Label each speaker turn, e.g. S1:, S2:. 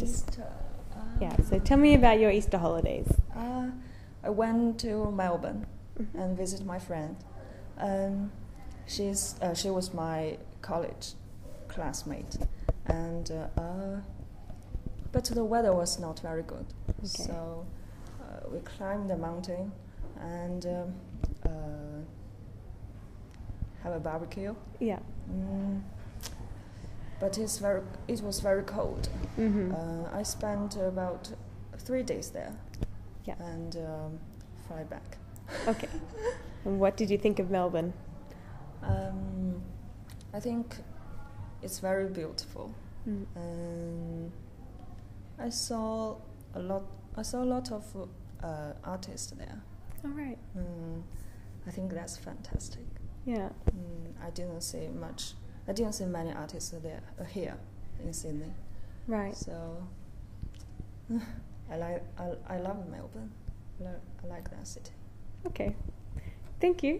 S1: Just
S2: Easter. Uh,
S1: yeah. So tell me about your Easter holidays.
S2: Uh, I went to Melbourne
S1: Mhm.
S2: and visited my friend. Um, she's uh, she was my college classmate, and uh, uh, but the weather was not very good.
S1: Okay.
S2: So uh, we climbed the mountain and um, uh, have a barbecue.
S1: Yeah.
S2: Mm, but it's very it was very cold.
S1: Mm-hmm.
S2: Uh, I spent about three days there
S1: yeah.
S2: and um, fly back.
S1: Okay. and what did you think of Melbourne?
S2: Um, I think it's very beautiful.
S1: Mm.
S2: And I saw a lot. I saw a lot of uh, artists there.
S1: All right.
S2: Mm, I think that's fantastic.
S1: Yeah.
S2: Mm, I didn't see much. I didn't see many artists there uh, here in Sydney.
S1: Right.
S2: So I like. I, I love Melbourne. I, I like that city.
S1: Okay. Thank you.